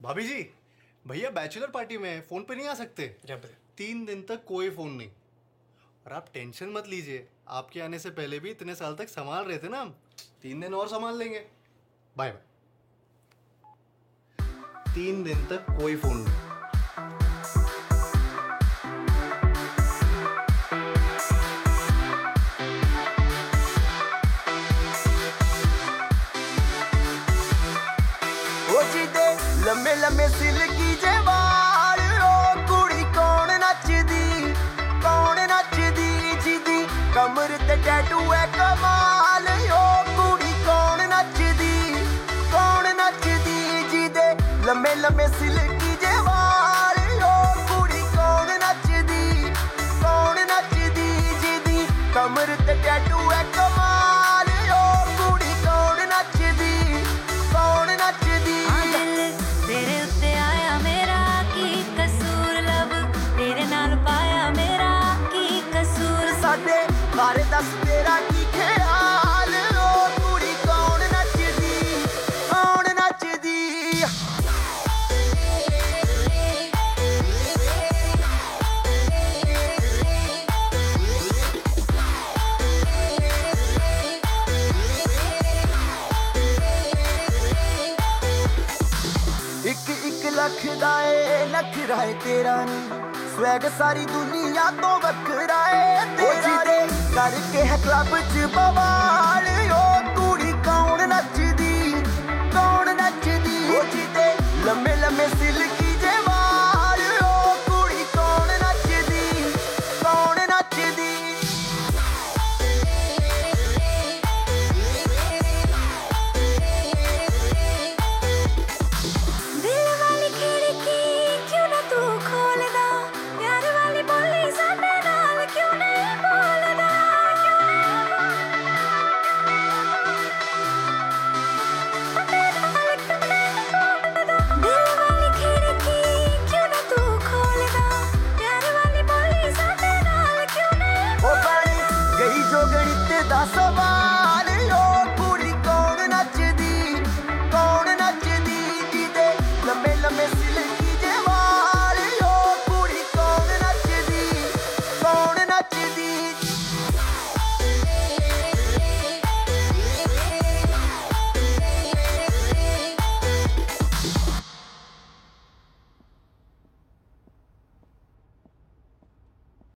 भाभी जी भैया bachelor party में है फ़ोन पे नहीं आ सकते। तीन दिन तक कोई फ़ोन नहीं। और आप टेंशन मत लीजिए आपके आने से पहले भी इतने साल तक संभाल रहे थे ना हम। तीन दिन और संभाल लेंगे। बाय बाय तीन दिन तक कोई फ़ोन नहीं। ਲੰਮੇ ਲੰਮੇ ਸਿਲਕੀ ਜੇ ਵਾਲ ਉਹ ਕੁੜੀ ਕੌਣ ਨੱਚਦੀ ਕੌਣ ਨੱਚਦੀ ਜਿਹਦੀ ਕਮਰ ਤੇ ਟੈਟੂ ਹੈ ਕਮਾਲ ਉਹ ਕੁੜੀ ਕੌਣ ਨੱਚਦੀ ਕੌਣ ਨੱਚਦੀ ਜਿਹਦੇ ਲੰਮੇ ਲੰਮੇ ਸਿਲਕੀ ਜੇ ਵਾਲ ਉਹ ਕੁੜੀ ਕੌਣ ਨੱਚਦੀ ਕੌਣ ਨੱਚਦੀ ਜਿਹਦੀ ਕਮਰ ਤੇ ਟੈਟੂ ਦੱਸ ਤੇਰਾ ਕੀ ਖਿਆਲ ਉਹ ਕੁੜੀ ਕੌਣ ਨੱਚਦੀ ਕੌਣ ਨੱਚਦੀ ਇੱਕ ਇੱਕ ਲੱਖ ਦਾ ਏ ਨਖਰਾ ਏ ਤੇਰਾ ਨੀ ਸਵੈਗ ਸਾਰੀ ਦੁਨੀਆ ਤੋਂ ਵੱਖਰਾ करके है क्लब च बवाल। особо